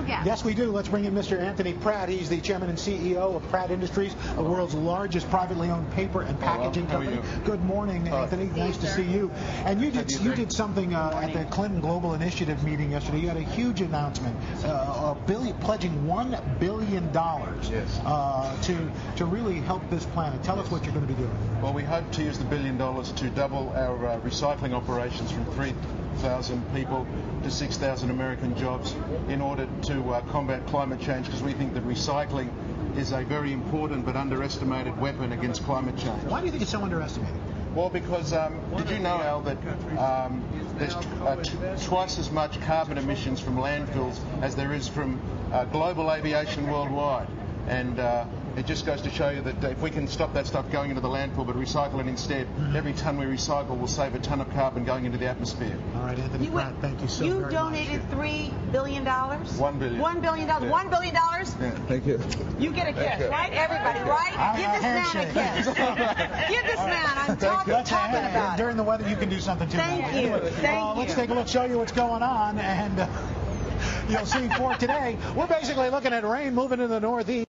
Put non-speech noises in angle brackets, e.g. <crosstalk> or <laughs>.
special guest. Yes, we do. Let's bring in Mr. Anthony Pratt. He's the chairman and CEO of Pratt Industries, the world's largest privately owned paper and packaging How are company. you? Good morning, Anthony. nice to see you. And you did you you did something uh, at the Clinton Global Initiative meeting yesterday. You had a huge announcement, uh, a billion, pledging one billion dollars Yes. uh, to to really help this planet. Tell us what you're going to be doing. Well, we hope to use the billion dollars to double our uh, recycling operations from 3,000 people to 6,000 American jobs in order to uh, combat climate change because we think that recycling is a very important but underestimated weapon against climate change. Why do you think it's so underestimated? Well, because um, did you know, Al, that um, there's uh, t- twice as much carbon emissions from landfills as there is from uh, global aviation worldwide? And uh, it just goes to show you that if we can stop that stuff going into the landfill but recycle it instead, every ton we recycle will save a ton of carbon going into the atmosphere. All right, Anthony You, Pratt. Thank you so much. you donated $3 billion? 1 billion. $1 billion. Yeah. $1 billion? Yeah, thank you. You get a kiss, right? Everybody, right? I- Give this man a kiss. <laughs> Give this man. I'm talking, talking a- about. During the weather, you can do something too. Thank now. you. Anyway, Thank uh, Let's take a look, show you what's going on, and uh, <laughs> you'll see for today. We're basically looking at rain moving in the northeast.